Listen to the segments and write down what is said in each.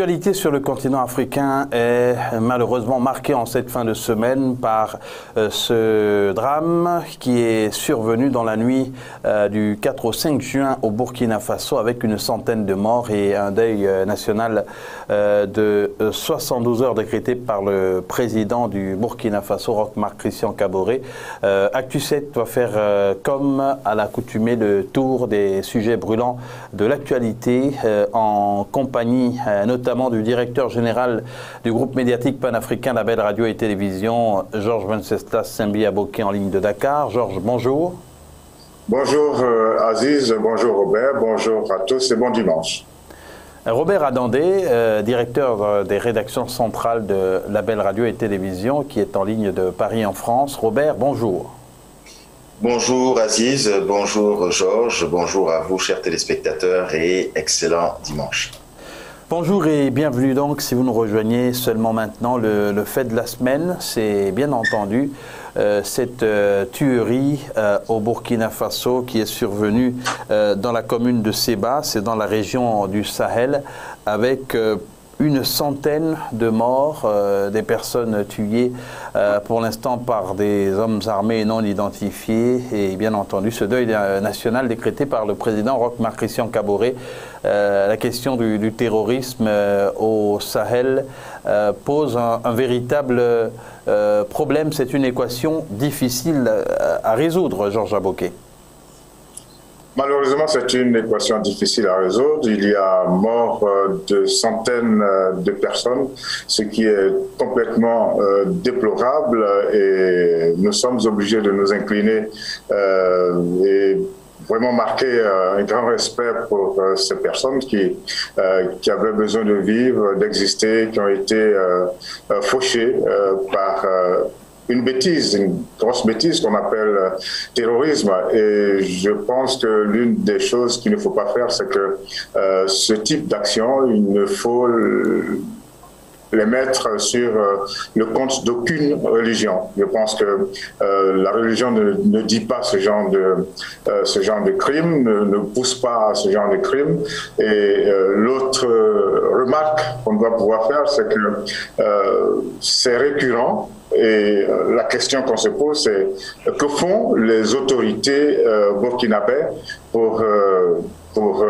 L'actualité sur le continent africain est malheureusement marquée en cette fin de semaine par euh, ce drame qui est survenu dans la nuit euh, du 4 au 5 juin au Burkina Faso avec une centaine de morts et un deuil euh, national de 72 heures décrété par le président du Burkina Faso, Roch-Marc Christian Caboret. Actu 7 doit faire comme à l'accoutumée le tour des sujets brûlants de l'actualité en compagnie notamment du directeur général du groupe médiatique panafricain Label Radio et Télévision, Georges Venceslas Simbi Aboké en ligne de Dakar. Georges, bonjour. Bonjour euh, Aziz, bonjour Robert, bonjour à tous et bon dimanche. Robert Adandé, euh, directeur euh, des rédactions centrales de Label Radio et Télévision, qui est en ligne de Paris en France. Robert, bonjour. Bonjour Aziz, bonjour Georges, bonjour à vous chers téléspectateurs et excellent dimanche. Bonjour et bienvenue donc si vous nous rejoignez seulement maintenant. Le, fait de la semaine, c'est bien entendu euh, cette euh, tuerie euh, au Burkina Faso qui est survenue dans la commune de Seba, c'est dans la région du Sahel, avec une centaine de morts, euh, des personnes tuées euh, pour l'instant par des hommes armés non identifiés et bien entendu ce deuil national décrété par le président Roch-Marc Christian Caboret. Euh, la question du, terrorisme au Sahel pose un, véritable problème. C'est une équation difficile à résoudre, Georges Aboquet. Malheureusement, c'est une équation difficile à résoudre. Il y a mort euh, de centaines euh, de personnes, ce qui est complètement euh, déplorable et nous sommes obligés de nous incliner et vraiment marquer un grand respect pour ces personnes qui, qui avaient besoin de vivre, d'exister, qui ont été fauchées par une bêtise, une grosse bêtise qu'on appelle euh, terrorisme. Et je pense que l'une des choses qu'il ne faut pas faire, c'est que euh, ce type d'action, il ne faut les mettre sur euh, le compte d'aucune religion. Je pense que la religion ne, dit pas ce genre de, ce genre de crime, ne, pousse pas à ce genre de crime. Et l'autre remarque qu'on doit pouvoir faire, c'est que c'est récurrent et euh, la question qu'on se pose, c'est que font les autorités euh, pour, euh, pour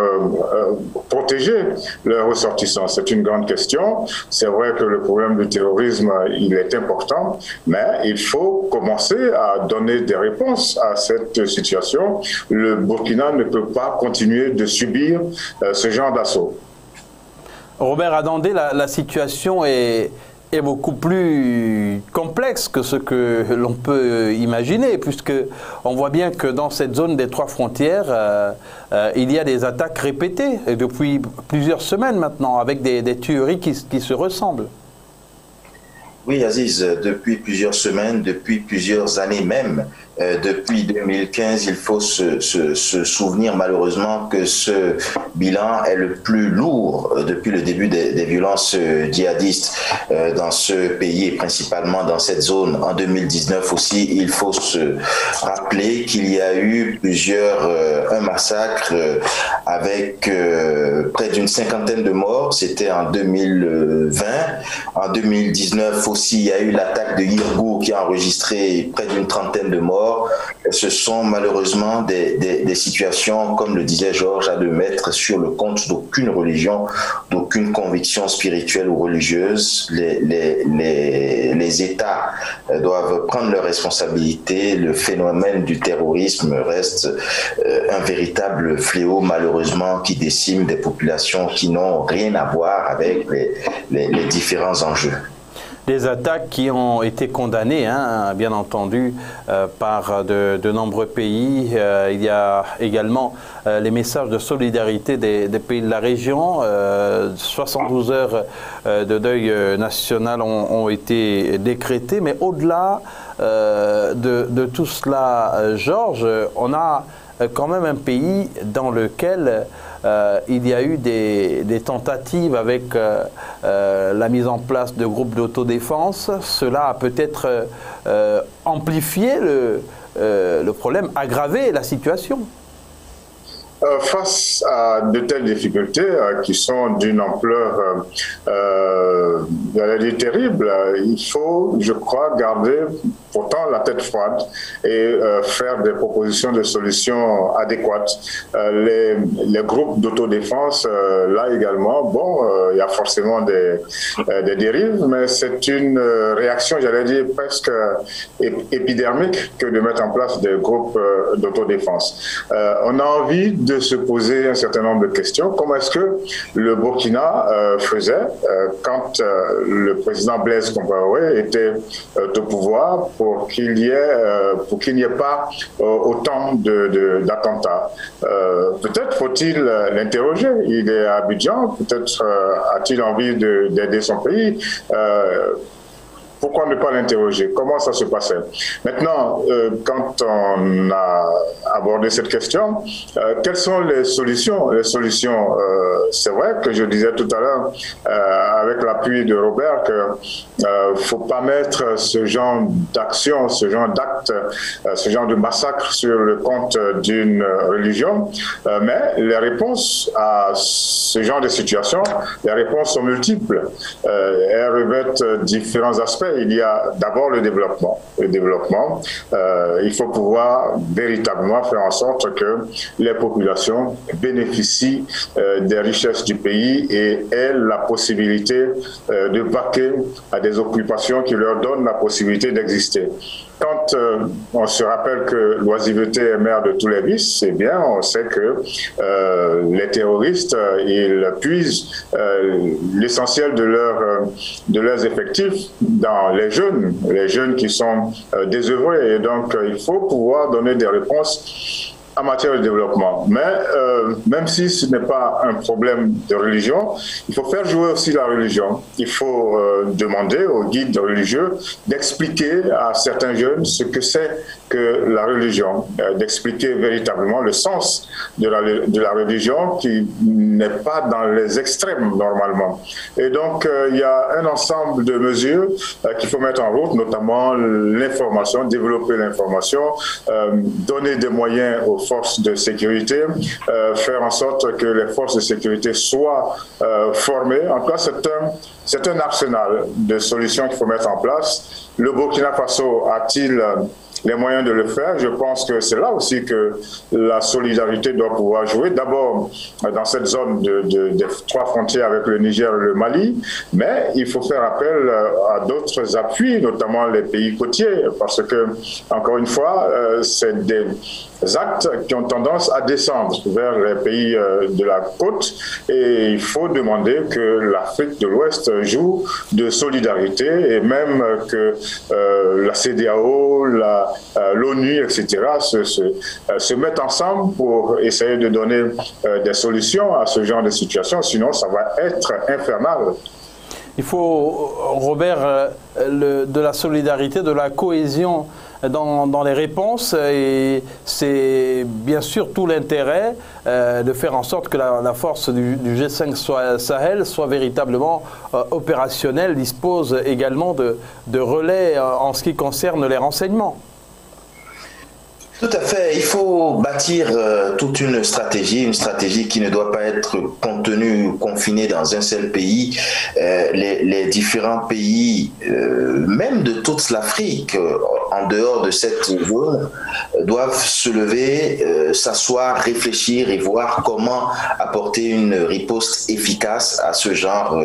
protéger leurs ressortissants? C'est une grande question. C'est vrai que le problème du terrorisme, il est important, mais il faut commencer à donner des réponses à cette situation. Le Burkina ne peut pas continuer de subir ce genre d'assaut. Robert Adandé, la situation est est beaucoup plus complexe que ce que l'on peut imaginer, puisque on voit bien que dans cette zone des trois frontières, euh, euh, il y a des attaques répétées depuis plusieurs semaines maintenant, avec des, tueries qui, qui se ressemblent. Oui, Aziz, depuis plusieurs semaines, depuis plusieurs années même, euh, depuis 2015, il faut se, souvenir malheureusement que ce bilan est le plus lourd euh, depuis le début des, violences euh, djihadistes dans ce pays et principalement dans cette zone. En 2019 aussi, il faut se rappeler qu'il y a eu plusieurs, un massacre avec près d'une cinquantaine de morts. C'était en 2020. En 2019 aussi, il y a eu l'attaque de Yirgou qui a enregistré près d'une trentaine de morts ce sont malheureusement des, situations, comme le disait Georges, à de mettre sur le compte d'aucune religion, d'aucune conviction spirituelle ou religieuse. Les, les, États euh, doivent prendre leurs responsabilités. Le phénomène du terrorisme reste euh, un véritable fléau, malheureusement, qui décime des populations qui n'ont rien à voir avec les différents enjeux des attaques qui ont été condamnées, hein, bien entendu, euh, par de, nombreux pays. Euh, il y a également euh, les messages de solidarité des, pays de la région. 72 heures de deuil national ont, été décrétées, mais au-delà de, de, tout cela, Georges, on a quand même un pays dans lequel euh, il y a eu des, tentatives avec euh, euh, la mise en place de groupes d'autodéfense. Cela a peut-être amplifié le, le, problème, aggravé la situation. Euh, face à de telles difficultés euh, qui sont d'une ampleur, euh, dire terrible, il faut, je crois, garder pourtant la tête froide et faire des propositions de solutions adéquates. les, les, groupes d'autodéfense, là également, bon, il y a forcément des, des dérives, mais c'est une réaction, j'allais dire, presque épidermique que de mettre en place des groupes d'autodéfense. on a envie de se poser un certain nombre de questions. Comment est-ce que le Burkina euh, faisait euh, quand euh, le président Blaise Compaoré était au pouvoir pour qu'il y ait, pour qu'il n'y ait pas autant d'attentats? Peut-être faut-il l'interroger. Il est à Abidjan, peut-être a-t-il envie d'aider son pays? Pourquoi ne pas l'interroger? Comment ça se passait? Maintenant, euh, quand on a abordé cette question, euh, quelles sont les solutions? Les solutions, euh, c'est vrai que je disais tout à l'heure, avec l'appui de Robert, qu'il ne faut pas mettre ce genre d'action, ce genre d'acte, ce genre de massacre sur le compte d'une religion, mais les réponses à ce genre de situation, les réponses sont multiples. elles revêtent différents aspects il y a d'abord le développement. Le développement, euh, il faut pouvoir véritablement faire en sorte que les populations bénéficient euh, des richesses du pays et aient la possibilité euh, de vaquer à des occupations qui leur donnent la possibilité d'exister. Quand euh, on se rappelle que l'oisiveté est mère de tous les vices, c'est bien, on sait que euh, les terroristes, euh, ils puisent l'essentiel de leurs effectifs dans les jeunes, les jeunes qui sont désœuvrés. Et donc, il faut pouvoir donner des réponses en matière de développement. Mais euh, même si ce n'est pas un problème de religion, il faut faire jouer aussi la religion. Il faut euh, demander aux guides religieux d'expliquer à certains jeunes ce que c'est que la religion, euh, d'expliquer véritablement le sens de la, de la religion qui n'est pas dans les extrêmes normalement. Et donc, il y a un ensemble de mesures qu'il faut mettre en route, notamment l'information, développer l'information, donner des moyens aux forces de sécurité, euh, faire en sorte que les forces de sécurité soient euh, formées. En tout cas, c'est un, c'est un arsenal de solutions qu'il faut mettre en place. Le Burkina Faso a-t-il les moyens de le faire. Je pense que c'est là aussi que la solidarité doit pouvoir jouer. D'abord, dans cette zone de, des trois frontières avec le Niger et le Mali, mais il faut faire appel euh, à d'autres appuis, notamment les pays côtiers, parce que, encore une fois, euh, c'est des actes qui ont tendance à descendre vers les pays euh, de la côte et il faut demander que l'Afrique de l'Ouest joue de solidarité et même que la CDAO, la, euh, l'ONU, etc., se, euh, se, mettent ensemble pour essayer de donner euh, des solutions à ce genre de situation, sinon ça va être infernal. Il faut, Robert, de la solidarité, de la cohésion dans, les réponses et c'est bien sûr tout l'intérêt de faire en sorte que la, force du, G5 soit, Sahel soit véritablement opérationnelle, dispose également de relais en ce qui concerne les renseignements. Tout à fait. Il faut bâtir euh, toute une stratégie, une stratégie qui ne doit pas être contenue ou confinée dans un seul pays. Euh, les, différents pays, euh, même de toute l'Afrique, en dehors de cette zone, doivent se lever, s'asseoir, réfléchir et voir comment apporter une riposte efficace à ce genre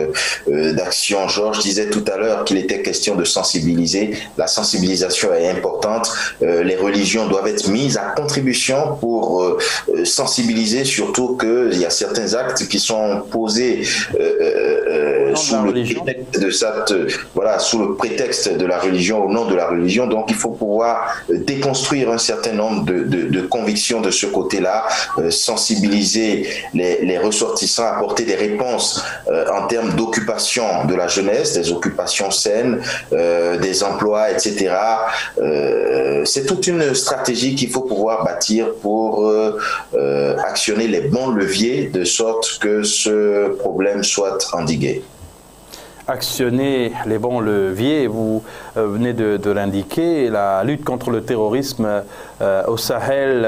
d'action. Georges disait tout à l'heure qu'il était question de sensibiliser. La sensibilisation est importante. les religions doivent être mise à contribution pour euh, euh, sensibiliser surtout qu'il y a certains actes qui sont posés euh, sous le prétexte de cette, voilà, sous le prétexte de la religion, au nom de la religion. Donc il faut pouvoir déconstruire un certain nombre de, convictions de ce côté-là, sensibiliser les, ressortissants, apporter des réponses en termes d'occupation de la jeunesse, des occupations saines, des emplois, etc. C'est toute une stratégie qu'il faut pouvoir bâtir pour euh, euh, actionner les bons leviers de sorte que ce problème soit endigué. Actionner les bons leviers. Vous venez de, l'indiquer, la lutte contre le terrorisme au Sahel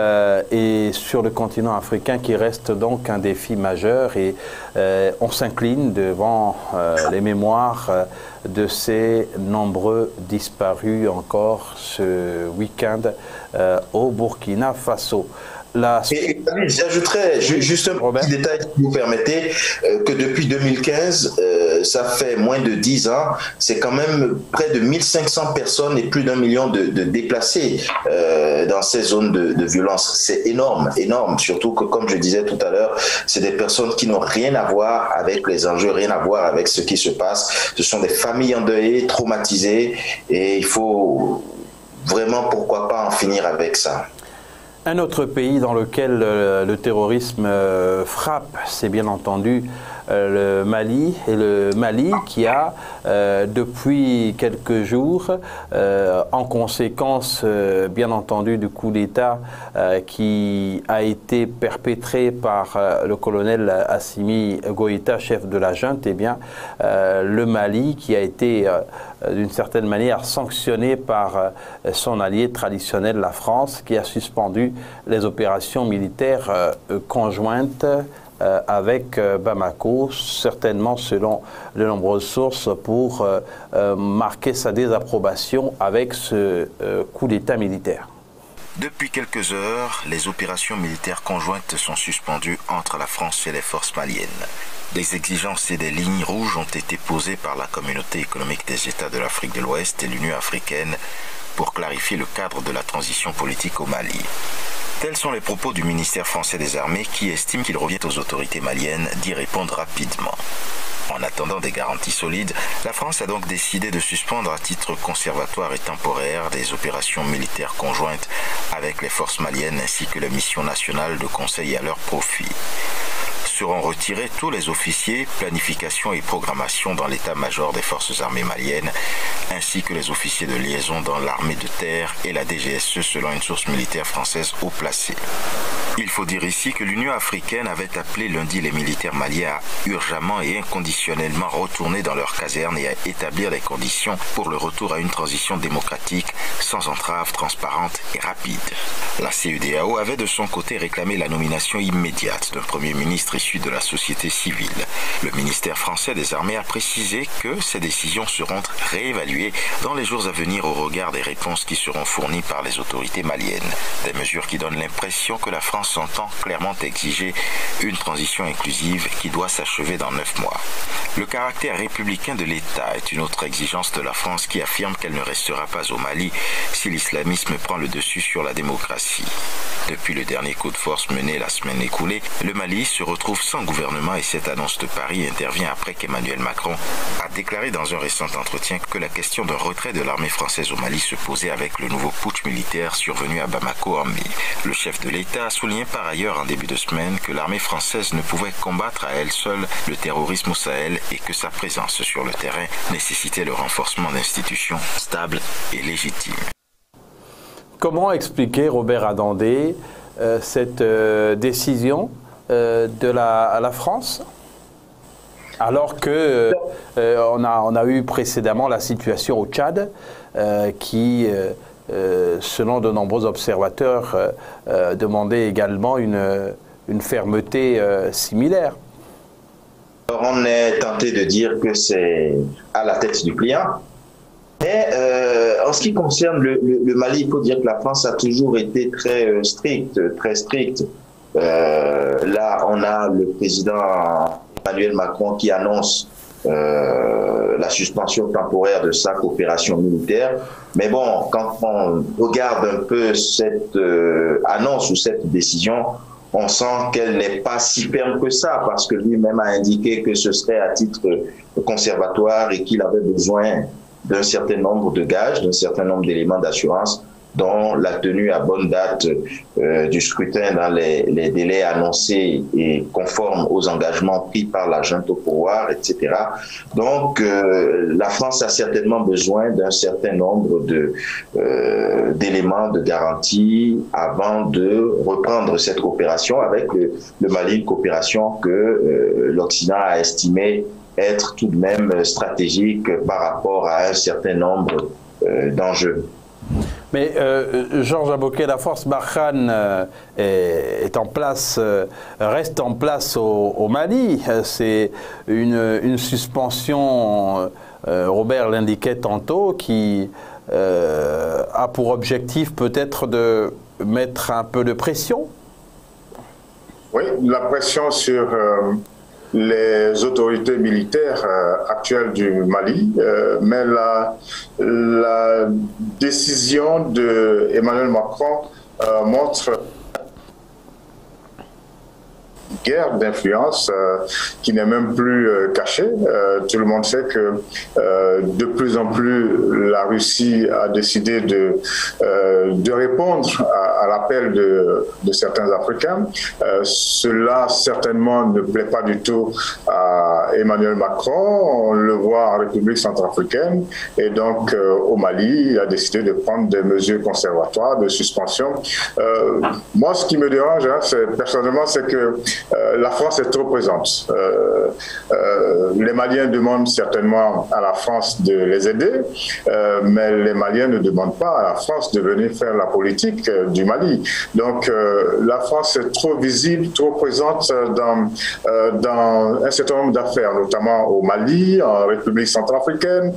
et sur le continent africain qui reste donc un défi majeur et on s'incline devant les mémoires de ces nombreux disparus encore ce week-end au Burkina Faso. Et, j'ajouterais juste un petit détail, si vous permettez, euh, que depuis 2015, euh, ça fait moins de 10 ans, c'est quand même près de 1500 personnes et plus d'un million de, déplacés euh, dans ces zones de, violence. C'est énorme, énorme, surtout que, comme je disais tout à l'heure, c'est des personnes qui n'ont rien à voir avec les enjeux, rien à voir avec ce qui se passe. Ce sont des familles endeuillées, traumatisées, et il faut vraiment, pourquoi pas, en finir avec ça. Un autre pays dans lequel euh, le terrorisme euh, frappe, c'est bien entendu le Mali, et Mali qui a, depuis quelques jours, en conséquence, bien entendu, du coup d'État qui a été perpétré par le colonel Assimi Goïta, chef de la junte, eh bien, le Mali qui a été euh, d'une certaine manière sanctionné par euh, son allié traditionnel, la France, qui a suspendu les opérations militaires euh, avec Bamako, certainement selon de nombreuses sources, pour marquer sa désapprobation avec ce coup d'État militaire. Depuis quelques heures, les opérations militaires conjointes sont suspendues entre la France et les forces maliennes. Des exigences et des lignes rouges ont été posées par la communauté économique des États de l'Afrique de l'Ouest et l'Union africaine pour clarifier le cadre de la transition politique au Mali. Tels sont les propos du ministère français des Armées qui estime qu'il revient aux autorités maliennes d'y répondre rapidement. En attendant des garanties solides, la France a donc décidé de suspendre à titre conservatoire et temporaire des opérations militaires conjointes avec les forces maliennes ainsi que les missions nationales de conseil à leur profit seront retirés tous les officiers planification et programmation dans l'état-major des forces armées maliennes, ainsi que les officiers de liaison dans l'armée de terre et la DGSE selon une source militaire française haut placée. Il faut dire ici que l'Union africaine avait appelé lundi les militaires maliens à urgemment et inconditionnellement retourner dans leurs casernes et à établir les conditions pour le retour à une transition démocratique sans entrave transparente et rapide. La CEDAO avait de son côté réclamé la nomination immédiate d'un Premier ministre issu de la société civile. Le ministère français des Armées a précisé que ces décisions seront réévaluées dans les jours à venir au regard des réponses qui seront fournies par les autorités maliennes. Des mesures qui donnent l'impression que la France s'entend clairement exiger une transition inclusive qui doit s'achever dans neuf mois. Le caractère républicain de l'État est une autre exigence de la France qui affirme qu'elle ne restera pas au Mali si l'islamisme prend le dessus sur la démocratie. Depuis le dernier coup de force mené la semaine écoulée, le Mali se retrouve sans gouvernement et cette annonce de Paris intervient après qu'Emmanuel Macron a déclaré dans un récent entretien que la question d'un retrait de l'armée française au Mali se posait avec le nouveau putsch militaire survenu à Bamako en mai. Le chef de l'État a souligné par ailleurs en début de semaine que l'armée française ne pouvait combattre à elle seule le terrorisme au Sahel et que sa présence sur le terrain nécessitait le renforcement d'institutions stables et légitimes. Comment expliquer, Robert Adandé, euh, cette euh, décision euh, de la, la, France? Alors que on, a, eu précédemment la situation au Tchad qui euh, selon de nombreux observateurs, euh, euh, demandait également une, une fermeté similaire. On est tenté de dire que c'est à la tête du client. Mais en ce qui concerne le, Mali, il faut dire que la France a toujours été très stricte, très stricte. là, on a le président Emmanuel Macron qui annonce euh, la suspension temporaire de sa coopération militaire. Mais bon, quand on regarde un peu cette euh, annonce ou cette décision, on sent qu'elle n'est pas si ferme que ça, parce que lui-même a indiqué que ce serait à titre conservatoire et qu'il avait besoin d'un certain nombre de gages, d'un certain nombre d'éléments d'assurance dont la tenue à bonne date euh, du scrutin dans les, délais annoncés et conformes aux engagements pris par la junte au pouvoir, etc. Donc, euh, la France a certainement besoin d'un certain nombre de euh, d'éléments de garantie avant de reprendre cette coopération avec le, le Mali, une coopération que l'Occident a estimée être tout de même stratégique par rapport à un certain nombre d'enjeux. Mais euh, Georges Aboquet, la force Barkhane euh, est, en place, euh, reste en place au, Mali. C'est une, suspension, Robert l'indiquait tantôt, qui a pour objectif peut-être de mettre un peu de pression. Oui, la pression sur les autorités militaires euh, actuelles du Mali, euh, mais la, la décision de Emmanuel Macron euh, montre guerre d'influence euh, qui n'est même plus euh, cachée. Euh, tout le monde sait que de plus en plus la Russie a décidé de, de répondre à, l'appel de, certains Africains. cela certainement ne plaît pas du tout à Emmanuel Macron. On le voit en République centrafricaine et donc au Mali, il a décidé de prendre des mesures conservatoires de suspension. moi, ce qui me dérange, hein, personnellement, c'est que euh, la France est trop présente. Euh, euh, les Maliens demandent certainement à la France de les aider, mais les Maliens ne demandent pas à la France de venir faire la politique du Mali. Donc la France est trop visible, trop présente dans, un certain nombre d'affaires, notamment au Mali, en République centrafricaine,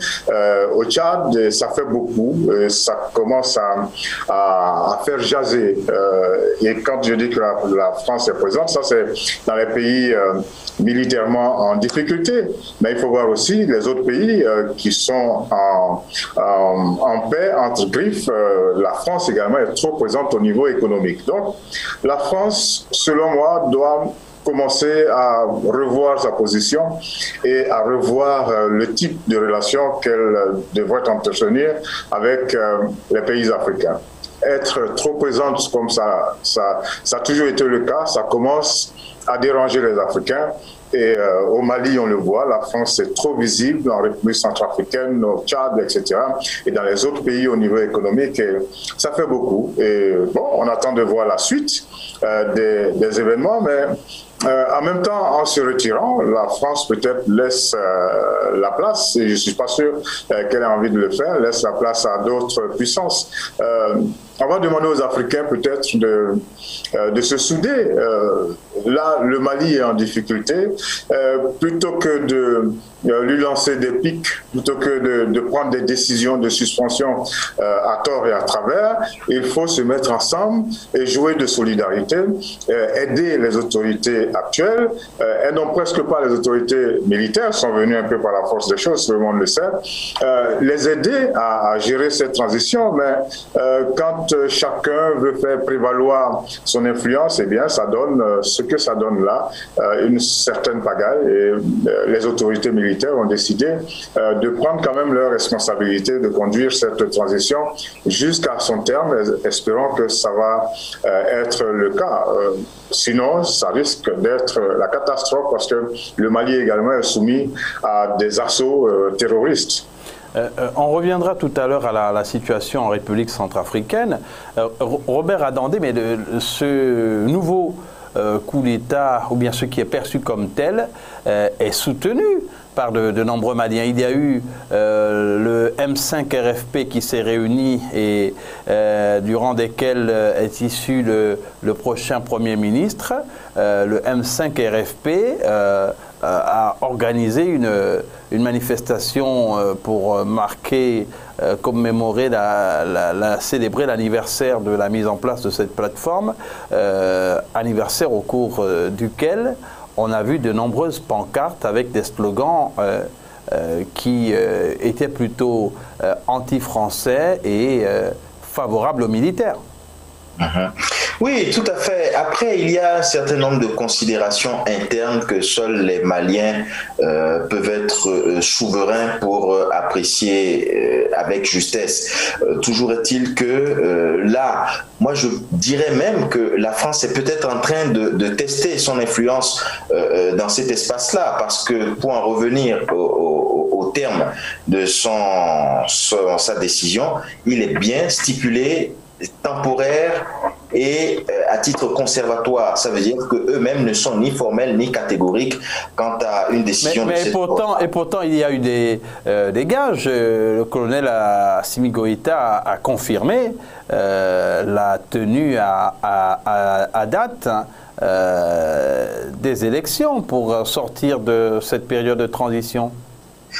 au Tchad, et ça fait beaucoup. Et ça commence à, à, faire jaser. et quand je dis que la, la France est présente, ça c'est dans les pays euh, militairement en difficulté. Mais il faut voir aussi les autres pays euh, qui sont en, en, paix entre griffes. Euh, la France également est trop présente au niveau économique. Donc la France, selon moi, doit commencer à revoir sa position et à revoir le type de relation qu'elle devrait entretenir avec les pays africains être trop présente comme ça, ça, a toujours été le cas. Ça commence à déranger les Africains. Et euh, au Mali, on le voit, la France est trop visible, en République centrafricaine, au Tchad, etc. Et dans les autres pays au niveau économique, ça fait beaucoup. Et bon, on attend de voir la suite euh, des, événements, mais euh, en même temps, en se retirant, la France peut-être laisse la place, et je ne suis pas sûr qu'elle ait envie de le faire, laisse la place à d'autres puissances. On va demander aux Africains peut-être de, de se souder. là, le Mali est en difficulté. plutôt que de lui lancer des pics, plutôt que de, prendre des décisions de suspension à tort et à travers, il faut se mettre ensemble et jouer de solidarité, aider les autorités actuelles, euh, elles n'ont presque pas les autorités militaires, sont venues un peu par la force des choses, tout le monde le sait, euh, les aider à, gérer cette transition. Mais euh, quand chacun veut faire prévaloir son influence, eh bien, ça donne ce que ça donne là, une certaine pagaille. Et les autorités militaires ont décidé de prendre quand même leur responsabilité de conduire cette transition jusqu'à son terme, espérant que ça va être le cas. Sinon, ça risque d'être la catastrophe parce que le Mali également est soumis à des assauts euh, terroristes. Euh, euh, on reviendra tout à l'heure à la, situation en République centrafricaine. Robert Adandé, mais ce nouveau coup d'État, ou bien ce qui est perçu comme tel, est soutenu par de, nombreux Maliens. Il y a eu euh, le M5 RFP qui s'est réuni et euh, durant desquels euh, est issu le, prochain Premier ministre. le M5 RFP a organisé une, une manifestation pour marquer, commémorer, la, célébrer l'anniversaire de la mise en place de cette plateforme, anniversaire au cours duquel on a vu de nombreuses pancartes avec des slogans euh, euh, qui euh, étaient plutôt anti-français et favorables aux militaires. Mhm. Oui, tout à fait. Après, il y a un certain nombre de considérations internes que seuls les Maliens euh, peuvent être euh, souverains pour euh, apprécier avec justesse. toujours est-il que là, moi je dirais même que la France est peut-être en train de, tester son influence dans cet espace-là, parce que pour en revenir au, terme de son, sa décision, il est bien stipulé temporaire et à titre conservatoire. Ça veut dire qu'eux-mêmes ne sont ni formels ni catégoriques quant à une décision mais, de pourtant, Et pourtant, il y a eu des, des gages. Le colonel Assimi Goïta a, confirmé la tenue à, à date. Hein, euh, des élections pour sortir de cette période de transition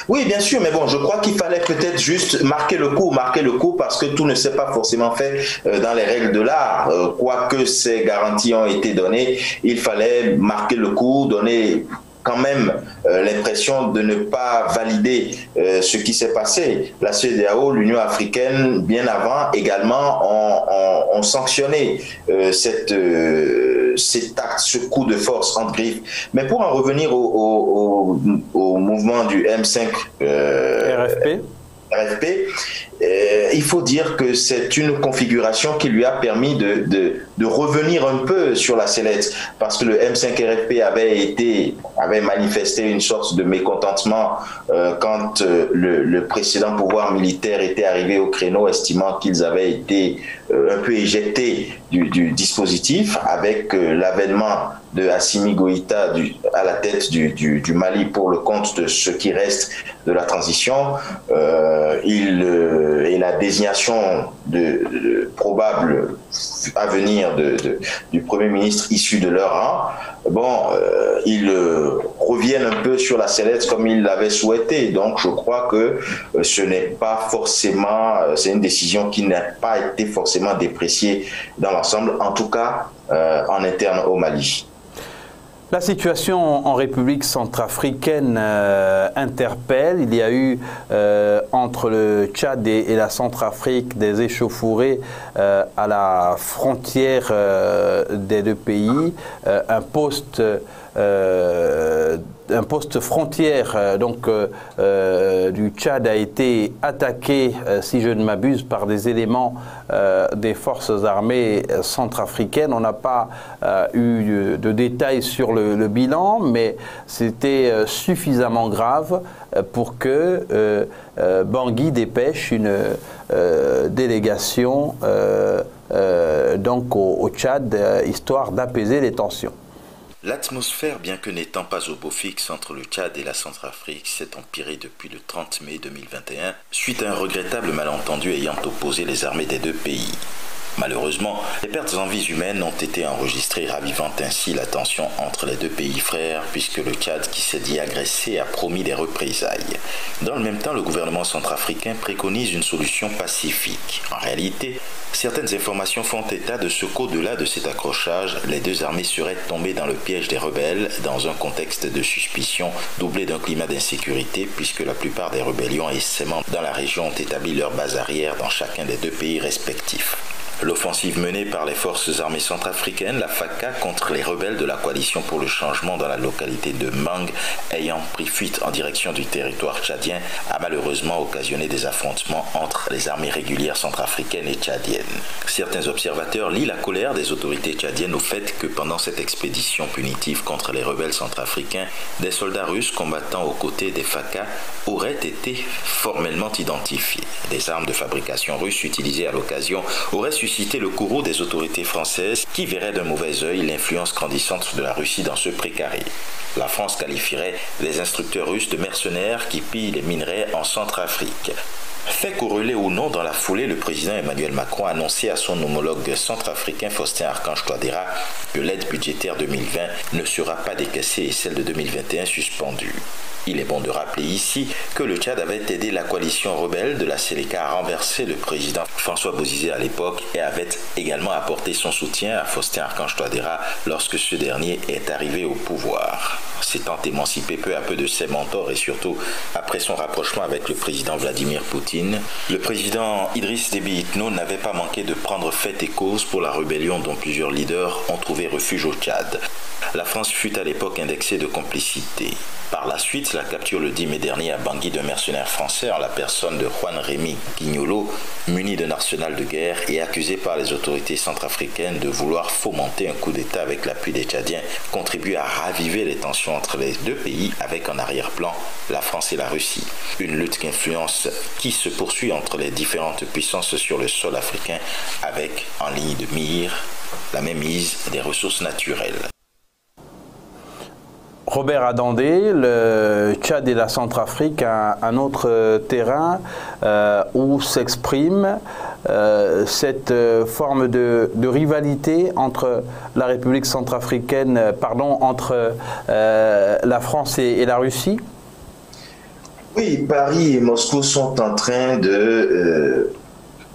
oui, bien sûr, mais bon, je crois qu'il fallait peut-être juste marquer le coup, marquer le coup, parce que tout ne s'est pas forcément fait euh, dans les règles de l'art. Euh, quoique ces garanties ont été données, il fallait marquer le coup, donner quand même euh, l'impression de ne pas valider ce qui s'est passé. La CEDEAO, l'Union africaine, bien avant également, ont, sanctionné cette, cet acte, ce coup de force en griffes. Mais pour en revenir au, au, au mouvement du M5 RFP, RFP euh, il faut dire que c'est une configuration qui lui a permis de, de, de, revenir un peu sur la sellette parce que le M5RFP avait été avait manifesté une sorte de mécontentement euh, quand euh, le, le, précédent pouvoir militaire était arrivé au créneau estimant qu'ils avaient été euh, un peu éjectés du, du dispositif avec l'avènement de Assimi Goïta du, à la tête du, du, du, Mali pour le compte de ce qui reste de la transition. il et la désignation de, probable avenir du Premier ministre issu de leur rang, bon, euh, ils euh, reviennent un peu sur la sellette comme ils l'avaient souhaité. Donc, je crois que euh, ce n'est pas forcément, c'est une décision qui n'a pas été forcément dépréciée dans l'ensemble, en tout cas en interne au Mali. La situation en République centrafricaine euh, interpelle. Il y a eu euh, entre le Tchad et, la Centrafrique des échauffourées euh, à la frontière des deux pays. un poste un poste frontière euh, donc, euh, euh, du Tchad a été attaqué, si je ne m'abuse, par des éléments des forces armées centrafricaines. On n'a pas eu de, détails sur le, bilan, mais c'était suffisamment grave pour que Bangui dépêche une délégation donc au Tchad, histoire d'apaiser les tensions. L'atmosphère, bien que n'étant pas au beau fixe entre le Tchad et la Centrafrique, s'est empirée depuis le 30 mai 2021, suite à un regrettable malentendu ayant opposé les armées des deux pays. Malheureusement, les pertes en vies humaines ont été enregistrées, ravivant ainsi la tension entre les deux pays frères, puisque le Tchad, qui s'est dit agressé, a promis des représailles. Dans le même temps, le gouvernement centrafricain préconise une solution pacifique. En réalité, certaines informations font état de ce qu'au-delà de cet accrochage, les deux armées seraient tombées dans le piège des rebelles, dans un contexte de suspicion doublé d'un climat d'insécurité, puisque la plupart des rébellions aisément dans la région ont établi leur base arrière dans chacun des deux pays respectifs. L'offensive menée par les forces armées centrafricaines, la FACA, contre les rebelles de la coalition pour le changement dans la localité de Mang, ayant pris fuite en direction du territoire tchadien, a malheureusement occasionné des affrontements entre les armées régulières centrafricaines et tchadiennes. Certains observateurs lient la colère des autorités tchadiennes au fait que pendant cette expédition punitive contre les rebelles centrafricains, des soldats russes combattant aux côtés des FACA auraient été formellement identifiés. Des armes de fabrication russe utilisées à l'occasion auraient suscité le courroux des autorités françaises qui verraient d'un mauvais œil l'influence grandissante de la Russie dans ce précaré. La France qualifierait les instructeurs russes de mercenaires qui pillent les minerais en Centrafrique. Fait corrélé ou non, dans la foulée, le président Emmanuel Macron a annoncé à son homologue centrafricain Faustin Archange Touadéra que l'aide budgétaire 2020 ne sera pas décaissée et celle de 2021 suspendue. Il est bon de rappeler ici que le Tchad avait aidé la coalition rebelle de la Séléka à renverser le président François Bozizé à l'époque et avait également apporté son soutien à Faustin Archange Touadéra lorsque ce dernier est arrivé au pouvoir. S'étant émancipé peu à peu de ses mentors et surtout après son rapprochement avec le président Vladimir Poutine, le président Idriss Déby Itno n'avait pas manqué de prendre fait et cause pour la rébellion dont plusieurs leaders ont trouvé refuge au Tchad. La France fut à l'époque indexée de complicité. Par la suite, la capture le 10 mai dernier à Bangui d'un mercenaire français en la personne de Juan Rémy Guignolo, muni d'un arsenal de guerre et accusé par les autorités centrafricaines de vouloir fomenter un coup d'État avec l'appui des Tchadiens, contribue à raviver les tensions entre les deux pays avec en arrière-plan la France et la Russie. Une lutte d'influence qui se poursuit entre les différentes puissances sur le sol africain avec en ligne de mire la mémise des ressources naturelles. Robert Adandé, le Tchad et la Centrafrique, un, autre terrain euh, où s'exprime euh, cette euh, forme de, rivalité entre la République centrafricaine, pardon, entre la France et, la Russie Oui, Paris et Moscou sont en train de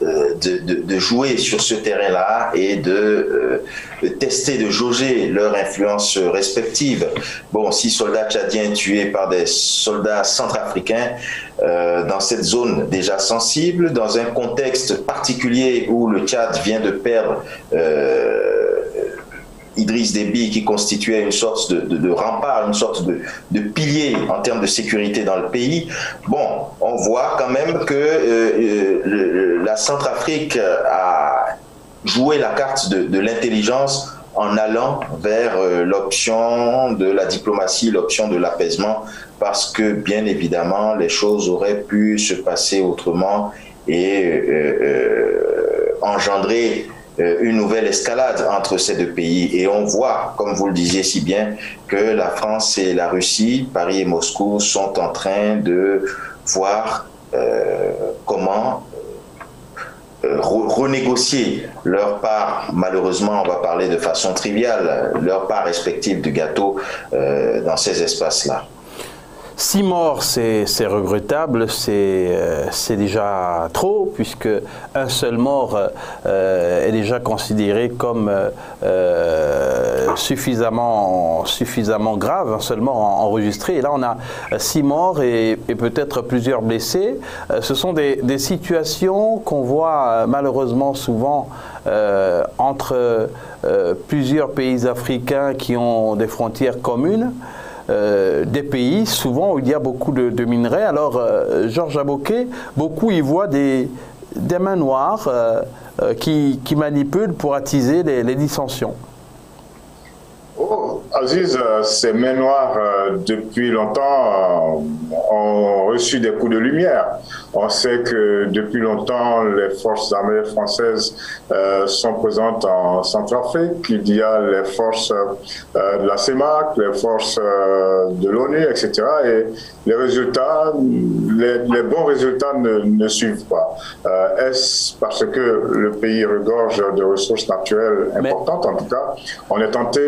euh, de, jouer sur ce terrain-là et de, euh, tester, de jauger leur influence respective. Bon, six soldats tchadiens tués par des soldats centrafricains euh, dans cette zone déjà sensible, dans un contexte particulier où le Tchad vient de perdre Idriss Déby qui constituait une sorte de, rempart, une sorte de, pilier en termes de sécurité dans le pays. Bon, on voit quand même que euh, euh, la Centrafrique a joué la carte de, l'intelligence en allant vers euh, l'option de la diplomatie, l'option de l'apaisement, parce que bien évidemment les choses auraient pu se passer autrement et engendrer une nouvelle escalade entre ces deux pays. Et on voit, comme vous le disiez si bien, que la France et la Russie, Paris et Moscou, sont en train de voir euh, comment euh, renégocier leur part, malheureusement on va parler de façon triviale, leur part respective du gâteau dans ces espaces-là. Six morts, c'est regrettable, euh, c'est déjà trop, puisque un seul mort euh, est déjà considéré comme euh, suffisamment, grave, un seul mort enregistré. Et là, on a six morts et, peut-être plusieurs blessés. ce sont des situations qu'on voit malheureusement souvent entre plusieurs pays africains qui ont des frontières communes. Euh, des pays, souvent où il y a beaucoup de, minerais. Alors, euh, Georges Aboquet, beaucoup y voient des, des mains noires euh, qui, qui, manipulent pour attiser les dissensions. Aziz, euh, ces mains noires, depuis longtemps, ont reçu des coups de lumière. On sait que depuis longtemps, les forces armées françaises sont présentes en Centrafrique. Il y a les forces de la CEMAC, les forces de l'ONU, etc. Et les résultats, les, bons résultats ne, suivent pas. Est-ce parce que le pays regorge de ressources naturelles importantes? En tout cas, on est tenté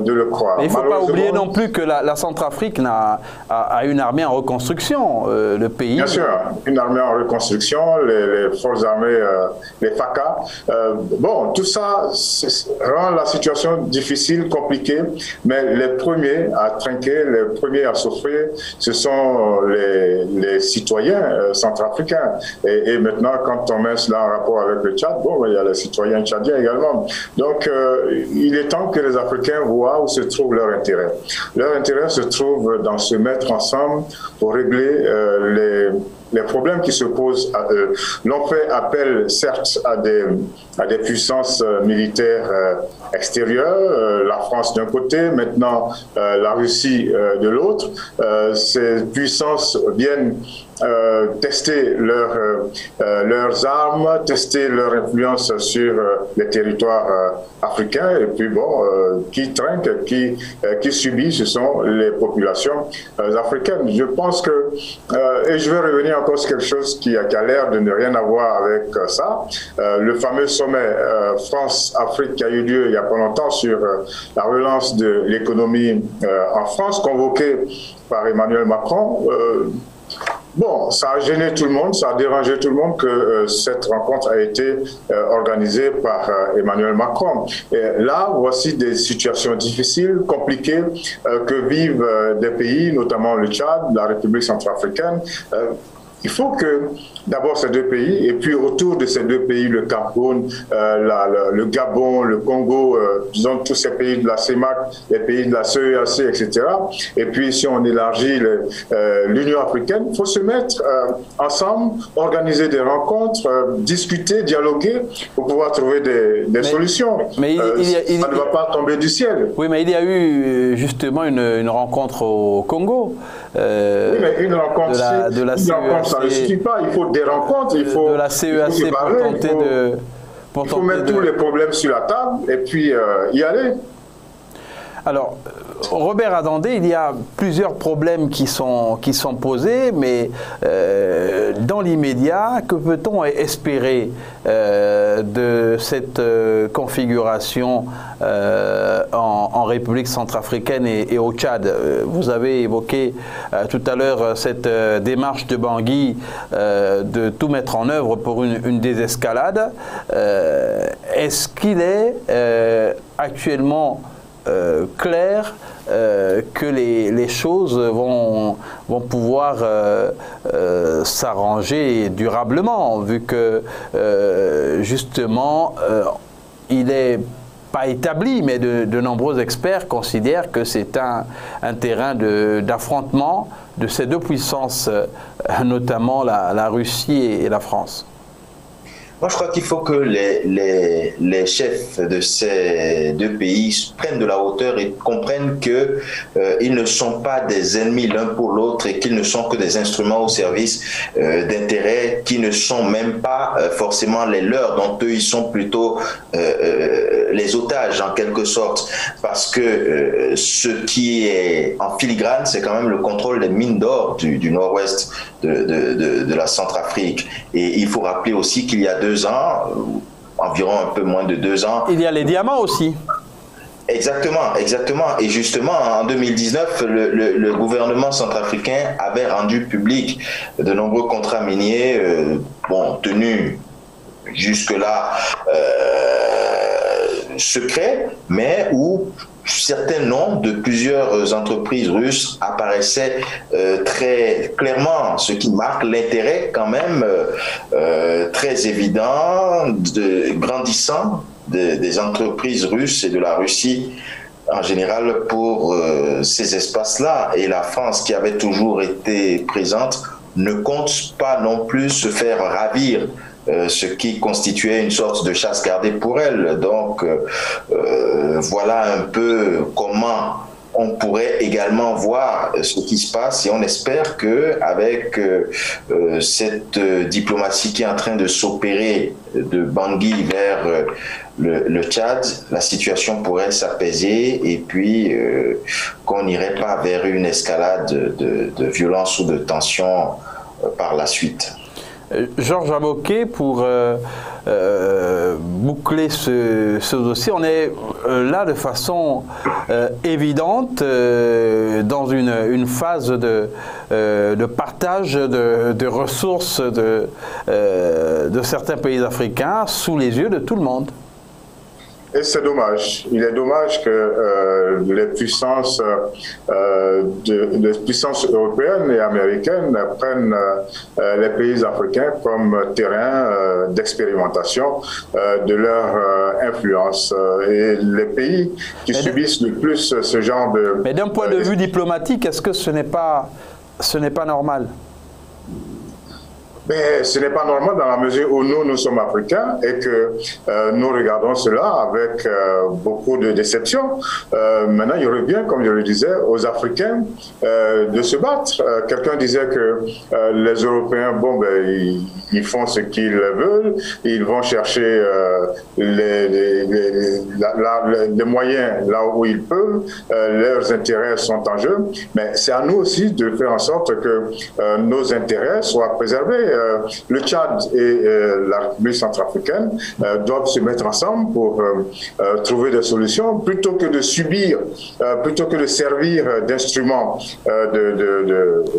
de le croire. Mais il ne faut pas oublier non plus que la, Centrafrique a, a, une armée en reconstruction, euh, le pays. Bien sûr, une armée en reconstruction, les, forces armées, euh, les FACA. Euh, bon, tout ça rend la situation difficile, compliquée, mais les premiers à trinquer, les premiers à souffrir, ce sont les, citoyens centrafricains. Et, et, maintenant, quand on met cela en rapport avec le Tchad, bon, il y a les citoyens tchadiens également. Donc, il est temps que les Africains voient où se trouve leur intérêt. Leur intérêt se trouve dans se mettre ensemble pour régler euh, les les problèmes qui se posent à eux. L'on fait appel, certes, à des, à des puissances euh, militaires euh, extérieures, la France d'un côté, maintenant la Russie de l'autre. ces puissances viennent euh, tester leur, euh, euh, leurs armes, tester leur influence sur les territoires africains. Et puis, bon, qui trinque, qui, qui subit, ce sont les populations africaines. Je pense que, et je vais revenir encore sur quelque chose qui qui a l'air de ne rien avoir avec ça, le fameux sommet France-Afrique qui a eu lieu il n'y a pas longtemps sur la relance de l'économie en France, convoqué par Emmanuel Macron. Bon, ça a gêné tout le monde, ça a dérangé tout le monde que euh, cette rencontre a été euh, organisée par euh, Emmanuel Macron. Et là, voici des situations difficiles, compliquées que vivent des pays, notamment le Tchad, la République centrafricaine, il faut que d'abord ces deux pays, et puis autour de ces deux pays, le Cameroun, euh, le Gabon, le Congo, euh, disons tous ces pays de la CEMAC, les pays de la CEAC, etc. Et puis si on élargit euh, l'Union africaine, il faut se mettre ensemble, organiser des rencontres, discuter, dialoguer pour pouvoir trouver des, solutions. Mais il, ça ne va pas tomber du ciel. Oui, mais il y a eu justement une, une rencontre au Congo. Oui, mais une rencontre, de la, de la une rencontre ça ne suffit pas. Il faut des rencontres, il faut. De la CEAC pour tenter de Il faut mettre tous les problèmes sur la table et puis y aller. Alors, Robert Adandé, il y a plusieurs problèmes qui sont, posés, mais euh, dans l'immédiat, que peut-on espérer euh, de cette euh, configuration en, République centrafricaine et, au Tchad? Vous avez évoqué tout à l'heure cette démarche de Bangui de tout mettre en œuvre pour une désescalade. Est-ce qu'il est actuellement euh, clair euh, que les, choses vont, vont pouvoir euh, s'arranger durablement, vu que justement, il est pas établi, mais de, nombreux experts considèrent que c'est un, un, terrain d'affrontement de, ces deux puissances, notamment la Russie et la France. Moi, je crois qu'il faut que les, les, les, chefs de ces deux pays prennent de la hauteur et comprennent qu'ils euh, ne sont pas des ennemis l'un pour l'autre et qu'ils ne sont que des instruments au service euh, d'intérêts qui ne sont même pas euh, forcément les leurs, dont eux, ils sont plutôt les otages en quelque sorte. Parce que ce qui est en filigrane, c'est quand même le contrôle des mines d'or du, du nord-ouest de, de, de, de la Centrafrique. Et il faut rappeler aussi qu'il y a deux ans, environ un peu moins de deux ans. Il y a les diamants aussi. Exactement, exactement. Et justement, en 2019, le, gouvernement centrafricain avait rendu public de nombreux contrats miniers, euh, bon, tenus jusque-là euh, secrets, mais où certains noms de plusieurs entreprises russes apparaissaient euh, très clairement, ce qui marque l'intérêt quand même euh, euh, très évident, de, grandissant des entreprises russes et de la Russie en général pour ces espaces-là. Et la France, qui avait toujours été présente, ne compte pas non plus se faire ravir euh, ce qui constituait une sorte de chasse gardée pour elle. Donc euh, euh, voilà un peu comment on pourrait également voir ce qui se passe et on espère que avec cette diplomatie qui est en train de s'opérer de Bangui vers le, Tchad, la situation pourrait s'apaiser et puis qu'on n'irait pas vers une escalade de, de violence ou de tension par la suite. Euh, Georges Aboquet, pour euh, euh, boucler ce, dossier, on est là de façon évidente dans une, phase de, partage de, ressources de certains pays africains sous les yeux de tout le monde. Et c'est dommage. Il est dommage que euh, les puissances, euh, de, les puissances européennes et américaines prennent euh, les pays africains comme terrain d'expérimentation de leur influence. et les pays qui subissent le plus ce genre de... Mais d'un point de vue diplomatique, est-ce que ce n'est pas, ce n'est pas normal? Mais ce n'est pas normal dans la mesure où nous, nous sommes africains et que euh, nous regardons cela avec euh, beaucoup de déception. Euh, maintenant, il revient, comme je le disais, aux Africains de se battre. Quelqu'un disait que les Européens, bon, ben, ils, font ce qu'ils veulent, ils vont chercher les, moyens là où ils peuvent, leurs intérêts sont en jeu, mais c'est à nous aussi de faire en sorte que nos intérêts soient préservés. Euh, le Tchad et euh, la République centrafricaine euh, doivent se mettre ensemble pour trouver des solutions plutôt que de subir, plutôt que de servir d'instrument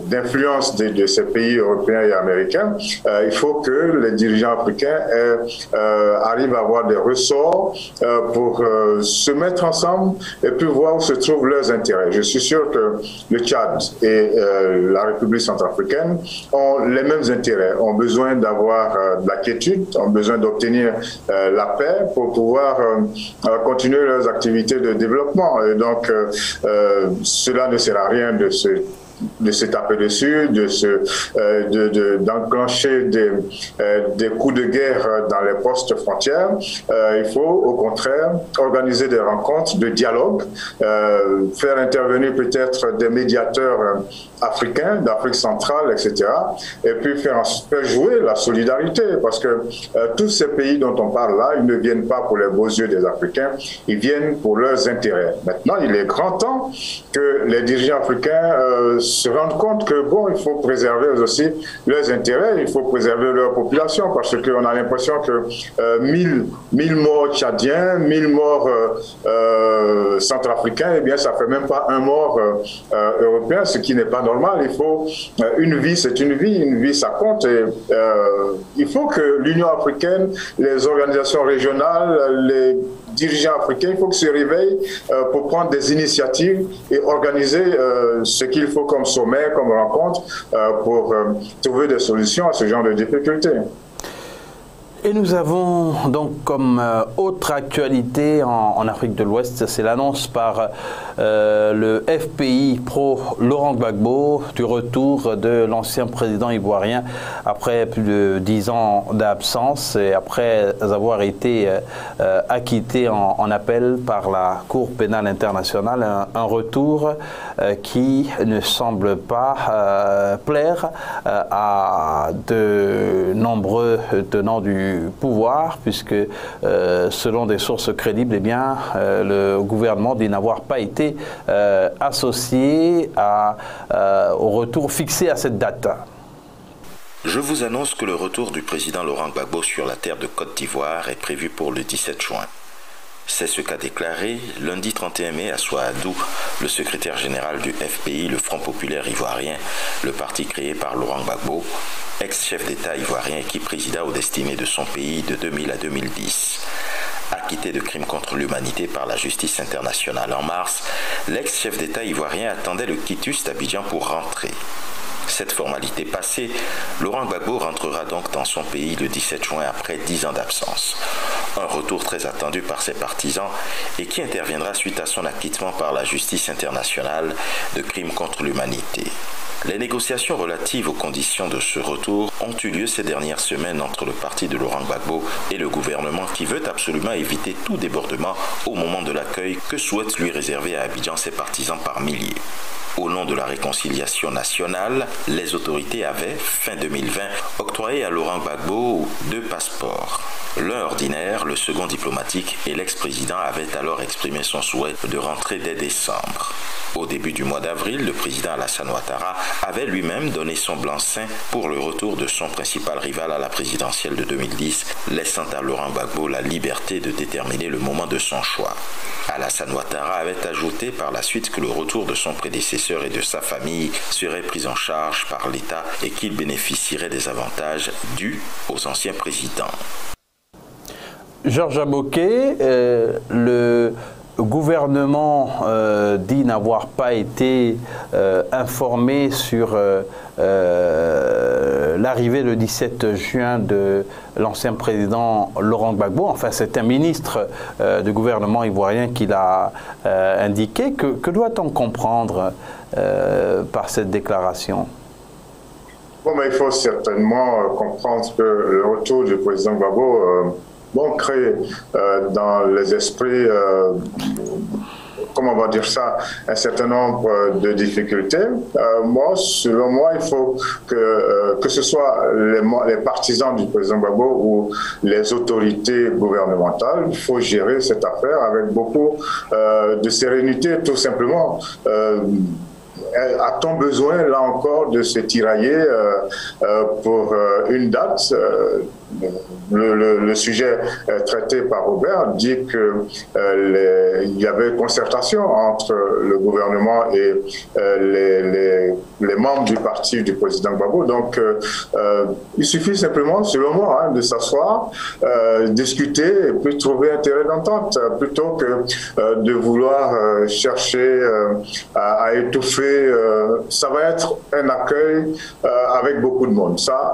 d'influence de, de, ces pays européens et américains. il faut que les dirigeants africains arrivent à avoir des ressorts pour se mettre ensemble et puis voir où se trouvent leurs intérêts. Je suis sûr que le Tchad et la République centrafricaine ont les mêmes intérêts ont besoin d'avoir euh, de la quiétude, ont besoin d'obtenir euh, la paix pour pouvoir euh, continuer leurs activités de développement. Et donc, cela ne sert à rien de se de se taper dessus, de se, euh, d'enclencher des, euh, des coups de guerre dans les postes frontières. Euh, il faut au contraire organiser des rencontres de dialogue, faire intervenir peut-être des médiateurs africains, d'Afrique centrale, etc. Et puis faire, faire jouer la solidarité, parce que tous ces pays dont on parle là, ils ne viennent pas pour les beaux yeux des Africains, ils viennent pour leurs intérêts. Maintenant, il est grand temps que les dirigeants africains se rendent compte que, bon, il faut préserver aussi leurs intérêts, il faut préserver leur population, parce qu'on a l'impression que 1000, euh, morts tchadiens, 1000 morts euh, euh, centrafricains, eh bien, ça fait même pas un mort européen, ce qui n'est pas normal. Il faut, une vie, c'est une vie, une vie, ça compte. Et, il faut que l'Union africaine, les organisations régionales, les dirigeants africains, il faut qu'ils se réveillent euh, pour prendre des initiatives et organiser euh, ce qu'il faut comme sommet, comme rencontre, euh, pour trouver des solutions à ce genre de difficultés. Et nous avons donc comme euh, autre actualité en, Afrique de l'Ouest, c'est l'annonce par euh, le FPI pro Laurent Gbagbo du retour de l'ancien président ivoirien après plus de dix ans d'absence et après avoir été euh, acquitté en, appel par la Cour pénale internationale. Un, retour qui ne semble pas plaire à de nombreux tenants du pouvoir, puisque euh, selon des sources crédibles, eh bien, euh, le gouvernement dit n'avoir pas été euh, associé au retour fixé à cette date. Je vous annonce que le retour du président Laurent Gbagbo sur la terre de Côte d'Ivoire est prévu pour le 17 juin. C'est ce qu'a déclaré lundi 31 mai à Souadou le secrétaire général du FPI, le Front populaire ivoirien, le parti créé par Laurent Gbagbo, ex-chef d'État ivoirien qui présida aux destinées de son pays de 2000 à 2010. Acquitté de crimes contre l'humanité par la justice internationale en mars, l'ex-chef d'État ivoirien attendait le quitus d'Abidjan pour rentrer. Cette formalité passée, Laurent Gbagbo rentrera donc dans son pays le 17 juin après 10 ans d'absence. Un retour très attendu par ses partisans et qui interviendra suite à son acquittement par la justice internationale de crimes contre l'humanité. Les négociations relatives aux conditions de ce retour ont eu lieu ces dernières semaines entre le parti de Laurent Gbagbo et le gouvernement qui veut absolument éviter tout débordement au moment de l'accueil que souhaite lui réserver à Abidjan ses partisans par milliers. Au nom de la réconciliation nationale, les autorités avaient, fin 2020, octroyé à Laurent Gbagbo deux passeports. L'un ordinaire, le second diplomatique, et l'ex-président avaient alors exprimé son souhait de rentrer dès décembre. Au début du mois d'avril, le président Alassane Ouattara avait lui-même donné son blanc-seing pour le retour de son principal rival à la présidentielle de 2010, laissant à Laurent Gbagbo la liberté de déterminer le moment de son choix. Alassane Ouattara avait ajouté par la suite que le retour de son prédécesseur et de sa famille serait pris en charge par l'État et qu'il bénéficierait des avantages dus aux anciens présidents. Georges Aboquet, euh, le gouvernement euh, dit n'avoir pas été euh, informé sur euh, l'arrivée le 17 juin de l'ancien président Laurent Gbagbo. Enfin, c'est un ministre du gouvernement ivoirien qui l'a indiqué. Que, doit-on comprendre par cette déclaration? Bon, il faut certainement comprendre que le retour du président Gbagbo bon, crée euh, dans les esprits euh, comment on va dire ça, un certain nombre de difficultés. Euh, moi, selon moi, il faut que, que ce soit les, les, partisans du président Gbagbo ou les autorités gouvernementales, il faut gérer cette affaire avec beaucoup de sérénité, tout simplement. A-t-on besoin, là encore, de se tirailler pour une date. Le, sujet euh, traité par Robert dit qu'il euh, y avait concertation entre le gouvernement et euh, les, membres du parti du président Gbagbo. Donc, il suffit simplement, selon moi, hein, de s'asseoir, discuter et puis trouver un terrain d'entente plutôt que de vouloir chercher à, étouffer. ça va être un accueil avec beaucoup de monde. Ça,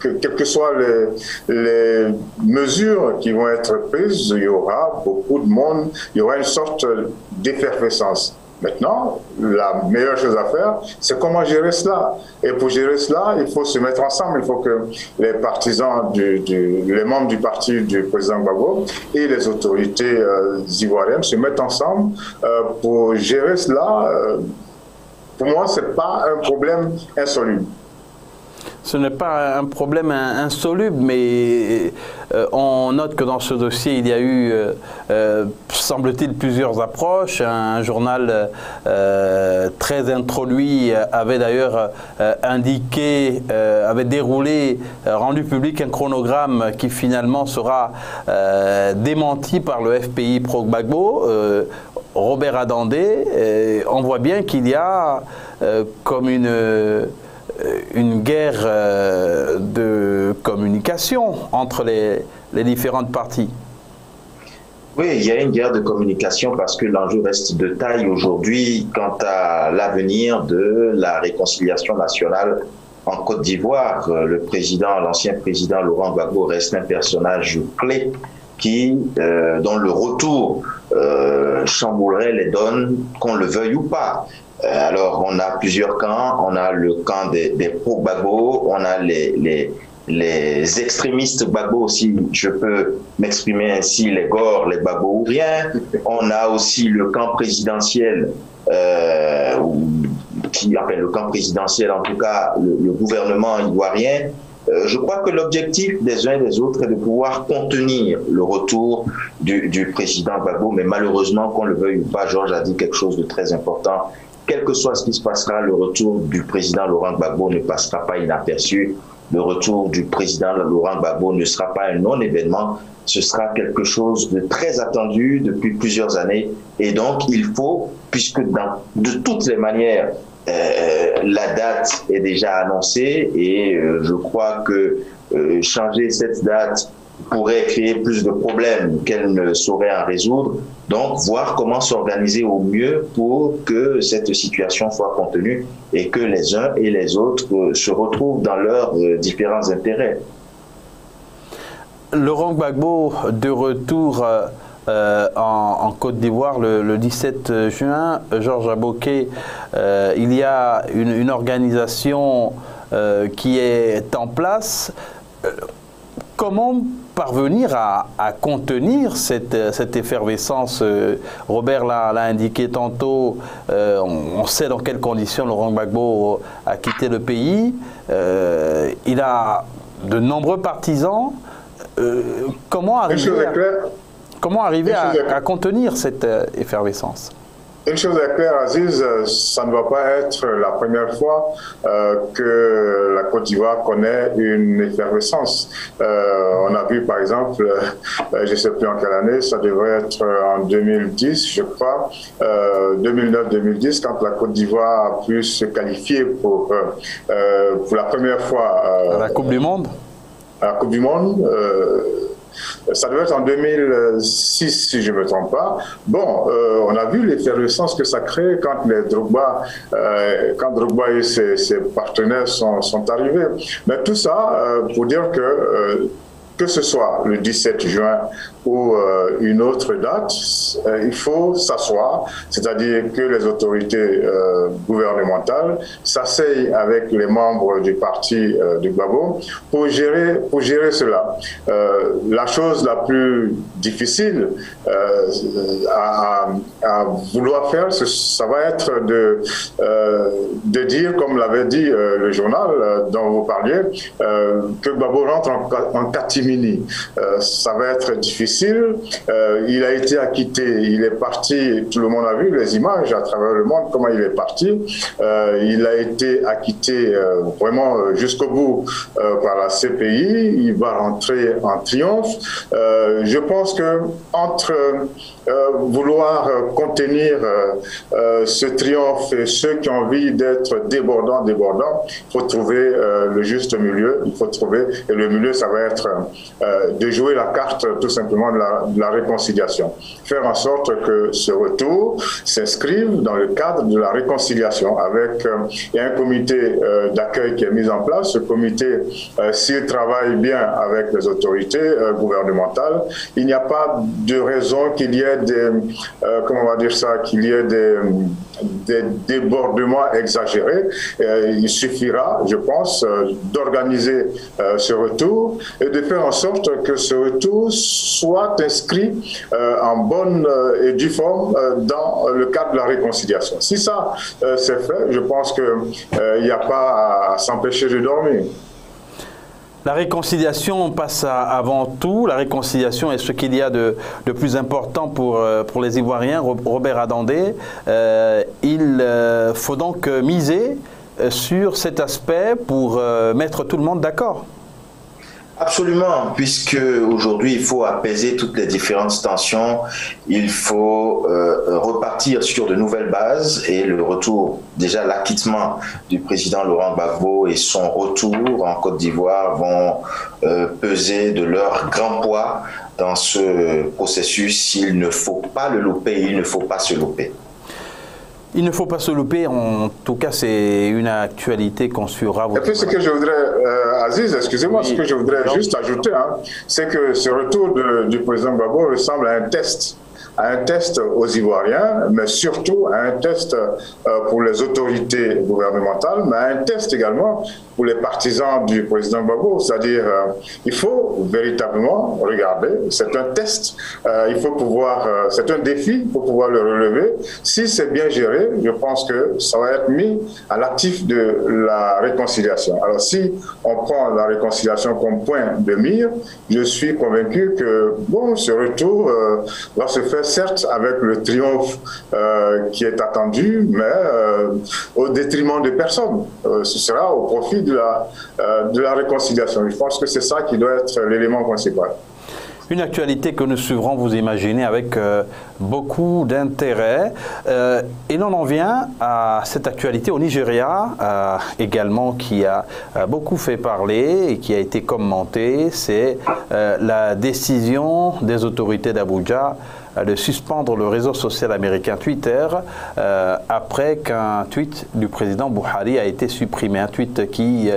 quels que soient les, les mesures qui vont être prises, il y aura beaucoup de monde, il y aura une sorte d'effervescence. Maintenant, la meilleure chose à faire, c'est comment gérer cela. Et pour gérer cela, il faut se mettre ensemble. Il faut que les partisans, du, les membres du parti du président Gbagbo et les autorités euh, ivoiriennes se mettent ensemble euh, pour gérer cela. Euh, pour moi, ce n'est pas un problème insoluble ce n'est pas un problème insoluble, mais euh, on note que dans ce dossier, il y a eu, euh, euh, semble-t-il, plusieurs approches. Un, journal très introduit avait d'ailleurs indiqué, avait déroulé, rendu public un chronogramme qui finalement sera démenti par le FPI Pro-Gbagbo. Robert Adandé, on voit bien qu'il y a comme une une guerre euh, de communication entre les, les différentes parties. Oui, il y a une guerre de communication parce que l'enjeu reste de taille aujourd'hui quant à l'avenir de la réconciliation nationale en Côte d'Ivoire. Euh, le président, l'ancien président Laurent Gbagbo reste un personnage clé qui, dont le retour chamboulerait les donnes, qu'on le veuille ou pas. Euh, alors, on a plusieurs camps. On a le camp des, des pro-Gbagbo, on a les, les, les extrémistes Gbagbo aussi, je peux m'exprimer ainsi, les Gors, les Gbagbo ou rien. On a aussi le camp présidentiel, euh, qui appelle le camp présidentiel, en tout cas le, gouvernement ivoirien. Euh, je crois que l'objectif des uns et des autres est de pouvoir contenir le retour du, du président Gbagbo, mais malheureusement, qu'on le veuille ou pas, Georges a dit quelque chose de très important quel que soit ce qui se passera, le retour du président Laurent Gbagbo ne passera pas inaperçu. Le retour du président Laurent Gbagbo ne sera pas un non-événement. Ce sera quelque chose de très attendu depuis plusieurs années. Et donc, il faut, puisque de toutes les manières, euh, la date est déjà annoncée et euh, je crois que euh, changer cette date pourrait créer plus de problèmes qu'elle ne saurait en résoudre. Donc, voir comment s'organiser au mieux pour que cette situation soit contenue et que les uns et les autres euh, se retrouvent dans leurs euh, différents intérêts. Laurent Gbagbo, de retour euh, en, Côte d'Ivoire le, 17 juin, Georges Aboquet, il y a une organisation qui est en place. comment parvenir à, contenir cette, cette, effervescence euh, Robert l'a indiqué tantôt, euh, on, sait dans quelles conditions Laurent Gbagbo a quitté le pays. Euh, il a de nombreux partisans. comment arriver, comment arriver à contenir cette effervescence? Une chose est claire, Aziz, euh, ça ne va pas être la première fois euh, que la Côte d'Ivoire connaît une effervescence. Euh, on a vu par exemple, je ne sais plus en quelle année, ça devrait être en 2010, je crois, 2009-2010, quand la Côte d'Ivoire a pu se qualifier pour, pour la première fois. à la Coupe du Monde? À la Coupe du Monde ça devait être en 2006, si je ne me trompe pas. Bon, euh, on a vu l'effervescence que ça crée quand les Drogba, euh, quand Drogba et ses, partenaires sont, arrivés. Mais tout ça euh, pour dire que que ce soit le 17 juin ou euh, une autre date, euh, il faut s'asseoir, c'est-à-dire que les autorités euh, gouvernementales s'asseyent avec les membres du parti du Gbabo pour gérer, pour gérer cela. la chose la plus difficile à, vouloir faire, ça va être de, de dire, comme l'avait dit le journal dont vous parliez, que Gbabo rentre en, en catimini. ça va être difficile euh, il a été acquitté, il est parti, tout le monde a vu les images à travers le monde, comment il est parti. Euh, il a été acquitté euh, vraiment jusqu'au bout par la CPI. Il va rentrer en triomphe. je pense que entre vouloir contenir ce triomphe et ceux qui ont envie d'être débordants, débordants, il faut trouver le juste milieu. Il faut trouver, et le milieu, ça va être de jouer la carte tout simplement de la, réconciliation. Faire en sorte que ce retour s'inscrive dans le cadre de la réconciliation. Avec, euh, un comité euh, d'accueil qui est mis en place. Ce comité, euh, s'il travaille bien avec les autorités gouvernementales, il n'y a pas de raison qu'il y ait des, comment on va dire ça, qu'il y ait des des débordements exagérés. Euh, il suffira, je pense, euh, d'organiser euh, ce retour et de faire en sorte que ce retour soit inscrit en bonne et due forme dans le cadre de la réconciliation. Si ça c'est fait, je pense qu'il n'y a pas à s'empêcher de dormir. La réconciliation passe avant tout. La réconciliation est ce qu'il y a de, plus important pour, euh, pour les Ivoiriens. Robert Adandé, euh, il euh, faut donc miser sur cet aspect pour mettre tout le monde d'accord. Absolument, puisque aujourd'hui il faut apaiser toutes les différentes tensions, il faut euh, repartir sur de nouvelles bases et le retour, déjà l'acquittement du président Laurent Gbagbo et son retour en Côte d'Ivoire vont euh, peser de leur grand poids dans ce processus. Il ne faut pas le louper, il ne faut pas se louper. Il ne faut pas se louper, en tout cas c'est une actualité qu'on suivra. Et puis ce que je voudrais, euh, Aziz, excusez-moi, ce que je voudrais juste ajouter, hein, c'est que ce retour du président Babo ressemble à un test un test aux Ivoiriens, mais surtout un test euh, pour les autorités gouvernementales, mais un test également pour les partisans du président Babo. C'est-à-dire, euh, il faut véritablement regarder, c'est un test, euh, il faut pouvoir, c'est un défi pour pouvoir le relever. Si c'est bien géré, je pense que ça va être mis à l'actif de la réconciliation. Alors si on prend la réconciliation comme point de mire, je suis convaincu que, bon, ce retour va se faire certes avec le triomphe euh, qui est attendu, mais euh, au détriment de personne. Euh, ce sera au profit de la, de la réconciliation. Je pense que c'est ça qui doit être l'élément principal. Une actualité que nous suivrons, vous imaginez, avec beaucoup d'intérêt. et l'on en vient à cette actualité au Nigeria, également, qui a beaucoup fait parler et qui a été commentée. C'est la décision des autorités d'Abuja de suspendre le réseau social américain Twitter euh, après qu'un tweet du président Buhari a été supprimé. Un tweet qui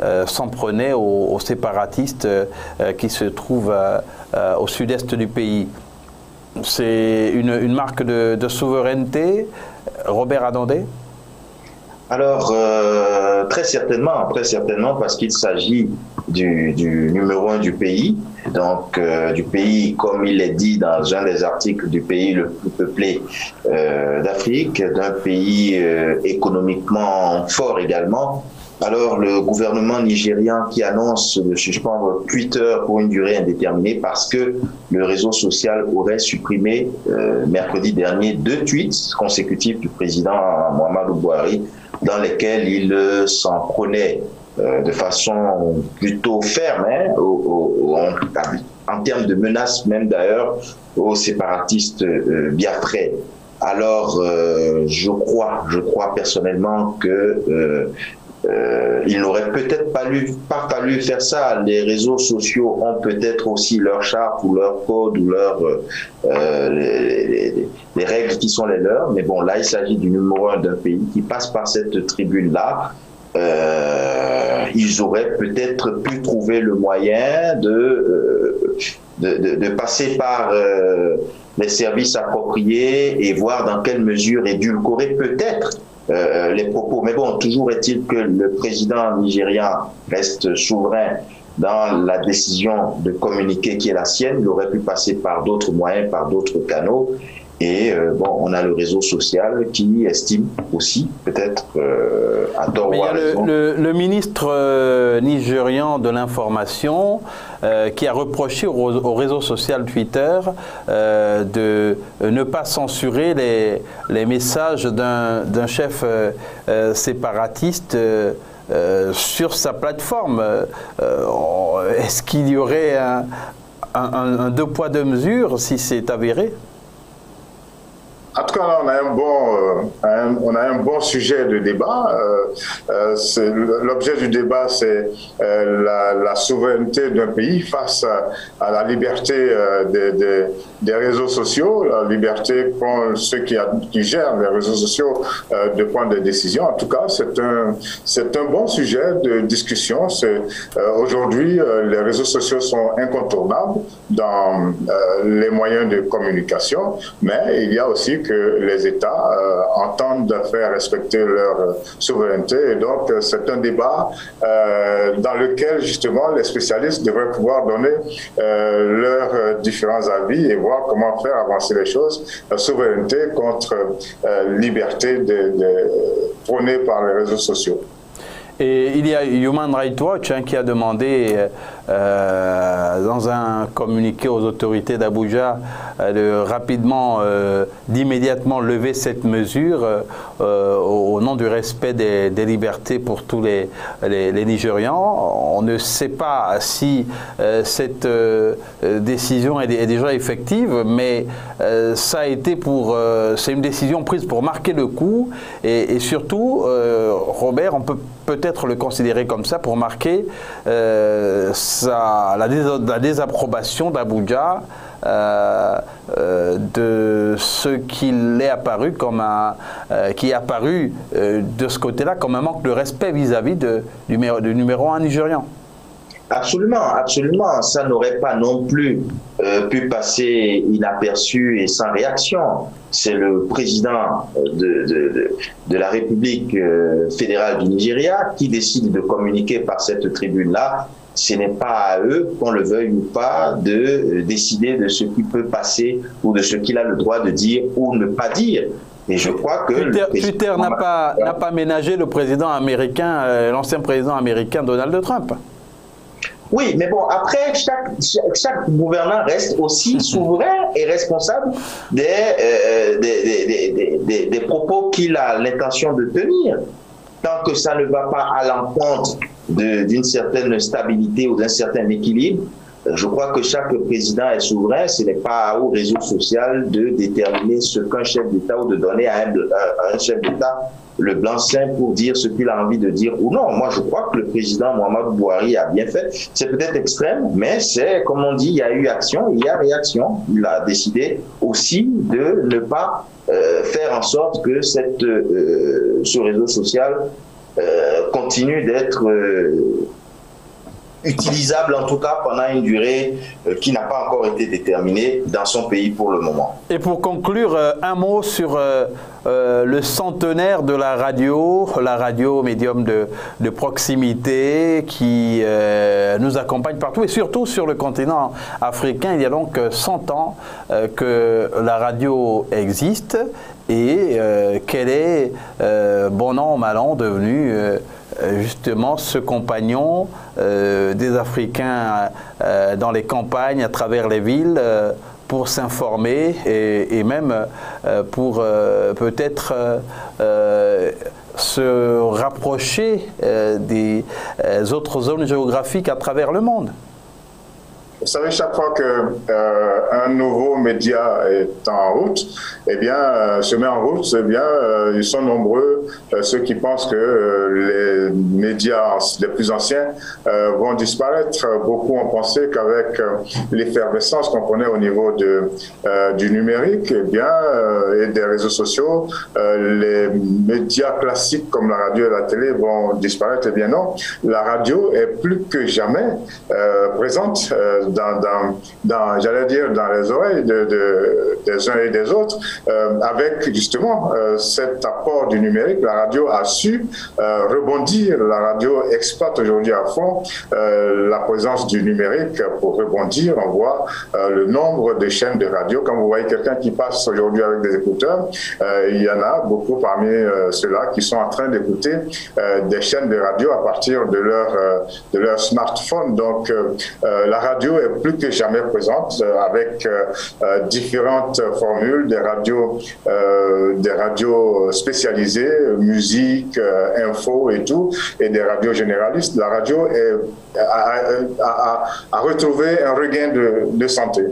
euh, s'en prenait aux, séparatistes euh, qui se trouvent au sud-est du pays. C'est une, marque de, de, souveraineté. Robert Adandé alors, euh, très certainement, très certainement, parce qu'il s'agit du, numéro un du pays, donc euh, du pays, comme il est dit dans un des articles, du pays le plus peuplé euh, d'Afrique, d'un pays économiquement fort également. Alors, le gouvernement nigérian qui annonce de suspendre Twitter pour une durée indéterminée parce que le réseau social aurait supprimé mercredi dernier deux tweets consécutifs du président Mohamed Bouhari dans lesquels il euh, s'en prenait euh, de façon plutôt ferme, hein, en, termes de menaces même d'ailleurs, aux séparatistes euh, biafrais. Alors, je crois, je crois personnellement que euh, il n'aurait peut-être pas, pas, fallu faire ça. Les réseaux sociaux ont peut-être aussi leur charte ou leur code ou leur, euh, les, les, règles qui sont les leurs. Mais bon, là, il s'agit du numéro un d'un pays qui passe par cette tribune-là. Euh, ils auraient peut-être pu trouver le moyen de, euh, de, de, passer par euh, les services appropriés et voir dans quelle mesure édulcorer peut-être euh, les propos. Mais bon, toujours est-il que le président nigérian reste souverain dans la décision de communiquer qui est la sienne. Il aurait pu passer par d'autres moyens, par d'autres canaux. Et euh, bon, on a le réseau social qui estime aussi, peut-être euh, à tort ou à raison. Le, le, ministre euh, nigérian de l'information qui a reproché au, réseau social Twitter de ne pas censurer les, les messages d'un chef séparatiste. sur sa plateforme. Est-ce qu'il y aurait un, un deux poids deux mesures si c'est avéré? En tout cas, là, on a un bon, euh, on a un bon sujet de débat. Euh, euh, l'objet du débat, c'est la, souveraineté d'un pays face à, la liberté des, réseaux sociaux, la liberté pour ceux qui, qui gèrent les réseaux sociaux de prendre des décisions. En tout cas, c'est un, c'est un bon sujet de discussion. Aujourd'hui, les réseaux sociaux sont incontournables dans les moyens de communication, mais il y a aussi que les États euh, entendent faire respecter leur souveraineté. Et donc, euh, c'est un débat euh, dans lequel, justement, les spécialistes devraient pouvoir donner leurs différents avis et voir comment faire avancer les choses. La souveraineté contre liberté de, prônée par les réseaux sociaux. Et il y a Human Rights Watch hein, qui a demandé euh, dans un communiqué aux autorités d'Abuja euh, de rapidement, euh, d'immédiatement lever cette mesure au, nom du respect des, libertés pour tous les, Nigérians. On ne sait pas si cette décision est, déjà effective, mais ça a été pour, c'est une décision prise pour marquer le coup et surtout, Robert, on peut peut-être le considérer comme ça pour marquer la, désapprobation d'Abuja euh, euh, de ce qu'il est apparu comme un, euh, qui est apparu de ce côté-là comme un manque de respect vis-à-vis du, numéro 1 nigérian. Absolument, absolument. Ça n'aurait pas non plus pu passer inaperçu et sans réaction. C'est le président de, de, de la République fédérale du Nigeria qui décide de communiquer par cette tribune-là ce n'est pas à eux, qu'on le veuille ou pas, de euh, décider de ce qui peut passer ou de ce qu'il a le droit de dire ou ne pas dire. Et je crois que Twitter, n'a pas n'a pas ménagé le président américain, euh, l'ancien président américain Donald Trump. Oui, mais bon, après, chaque, chaque, gouvernant reste aussi souverain et responsable des, euh, des, des, des propos qu'il a l'intention de tenir tant que ça ne va pas à l'encontre d'une certaine stabilité ou d'un certain équilibre, euh, je crois que chaque président est souverain. Ce n'est pas au réseau social de déterminer ce qu'un chef d'État ou de donner à un, chef d'État le blanc-seing pour dire ce qu'il a envie de dire ou non. Moi, je crois que le président Mohamed Bouhari a bien fait. C'est peut-être extrême, mais c'est, comme on dit, il y a eu action, il y a réaction. Il a décidé aussi de ne pas euh, faire en sorte que cette, euh, ce réseau social euh, continue d'être utilisable en tout cas pendant une durée qui n'a pas encore été déterminée dans son pays pour le moment. Et pour conclure, un mot sur le centenaire de la radio, la radio médium de, de proximité qui nous accompagne partout et surtout sur le continent africain. Il y a donc 100 ans que la radio existe et euh, quel est, euh, bon an, mal an, devenu euh, justement ce compagnon des Africains dans les campagnes, à travers les villes, pour s'informer et, même pour peut-être se rapprocher des autres zones géographiques à travers le monde. Vous savez, chaque fois qu'un euh, nouveau média est en route, eh bien, euh, se met en route, eh bien, euh, ils sont nombreux ceux qui pensent que les médias les plus anciens vont disparaître. Beaucoup ont pensé qu'avec l'effervescence qu'on connaît au niveau de, du numérique, eh bien, et des réseaux sociaux, les médias classiques comme la radio et la télé vont disparaître. Eh bien, non. La radio est plus que jamais présente dans, j'allais dire, dans les oreilles de, des uns et des autres, euh, avec justement euh, cet apport du numérique, la radio a su euh, rebondir. La radio exploite aujourd'hui à fond la présence du numérique pour rebondir. On voit le nombre de chaînes de radio. Quand vous voyez quelqu'un qui passe aujourd'hui avec des écouteurs, il y en a beaucoup parmi ceux-là qui sont en train d'écouter des chaînes de radio à partir de leur, de leur smartphone. Donc, la radio est plus que jamais présente euh, avec euh, euh, différentes formules, des radios, des radios spécialisées, musique, info et tout, et des radios généralistes. La radio est, a, retrouvé un regain de, de santé.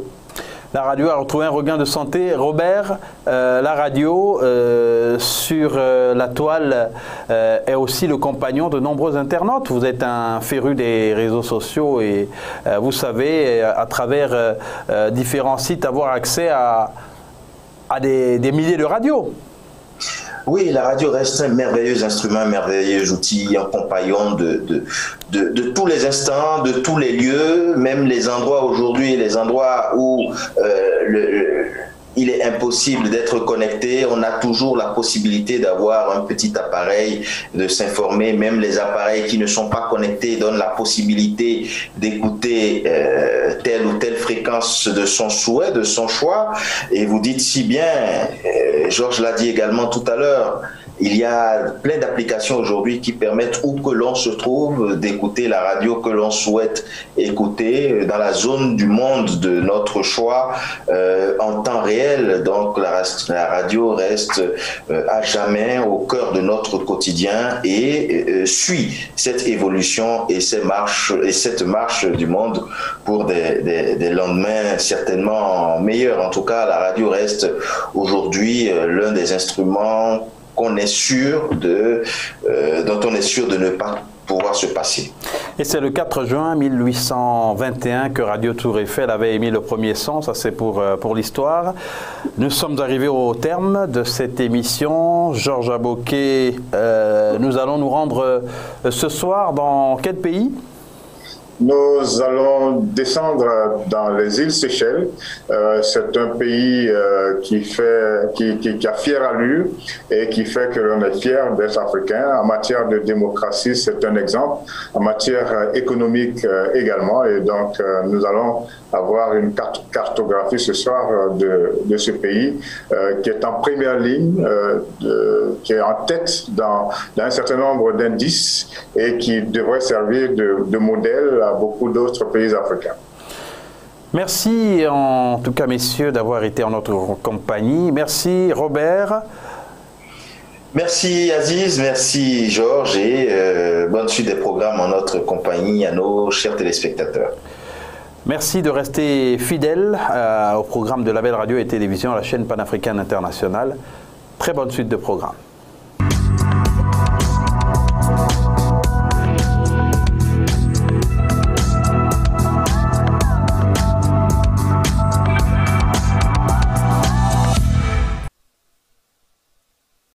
La radio a retrouvé un regain de santé. Robert, euh, la radio euh, sur la toile est aussi le compagnon de nombreux internautes. Vous êtes un féru des réseaux sociaux et vous savez, à travers différents sites, avoir accès à, des milliers de radios. Oui, la radio reste un merveilleux instrument, un merveilleux outil, un compagnon de, tous les instants, de tous les lieux, même les endroits aujourd'hui, les endroits où euh, le il est impossible d'être connecté. On a toujours la possibilité d'avoir un petit appareil, de s'informer. Même les appareils qui ne sont pas connectés donnent la possibilité d'écouter euh, telle ou telle fréquence de son souhait, de son choix. Et vous dites si bien, euh, Georges l'a dit également tout à l'heure, il y a plein d'applications aujourd'hui qui permettent où que l'on se trouve d'écouter la radio que l'on souhaite écouter dans la zone du monde de notre choix euh, en temps réel. Donc la, radio reste euh, à jamais au cœur de notre quotidien et euh, suit cette évolution et, cette marche du monde pour des lendemains certainement meilleurs. En tout cas, la radio reste aujourd'hui l'un des instruments qu'on est sûr de, euh, dont on est sûr de ne pas pouvoir se passer. Et c'est le 4 juin 1821 que Radio Tour Eiffel avait émis le premier son, ça c'est pour, euh, pour l'histoire. Nous sommes arrivés au terme de cette émission. Georges Aboquet, euh, nous allons nous rendre ce soir dans quel pays? Nous allons descendre dans les îles Seychelles. Euh, c'est un pays euh, qui, fait, qui, qui, a fière allure et qui fait que l'on est fier d'être africain. En matière de démocratie, c'est un exemple. En matière économique euh, également. Et donc, nous allons avoir une cartographie ce soir de, ce pays qui est en première ligne, qui est en tête dans, un certain nombre d'indices et qui devrait servir de modèle à beaucoup d'autres pays africains. Merci en tout cas, messieurs, d'avoir été en notre compagnie. Merci, Robert. Merci Aziz, merci Georges et euh, bonne suite des programmes en notre compagnie à nos chers téléspectateurs. Merci de rester fidèle euh, au programme de la Belle Radio et Télévision, la chaîne panafricaine internationale. Très bonne suite de programmes.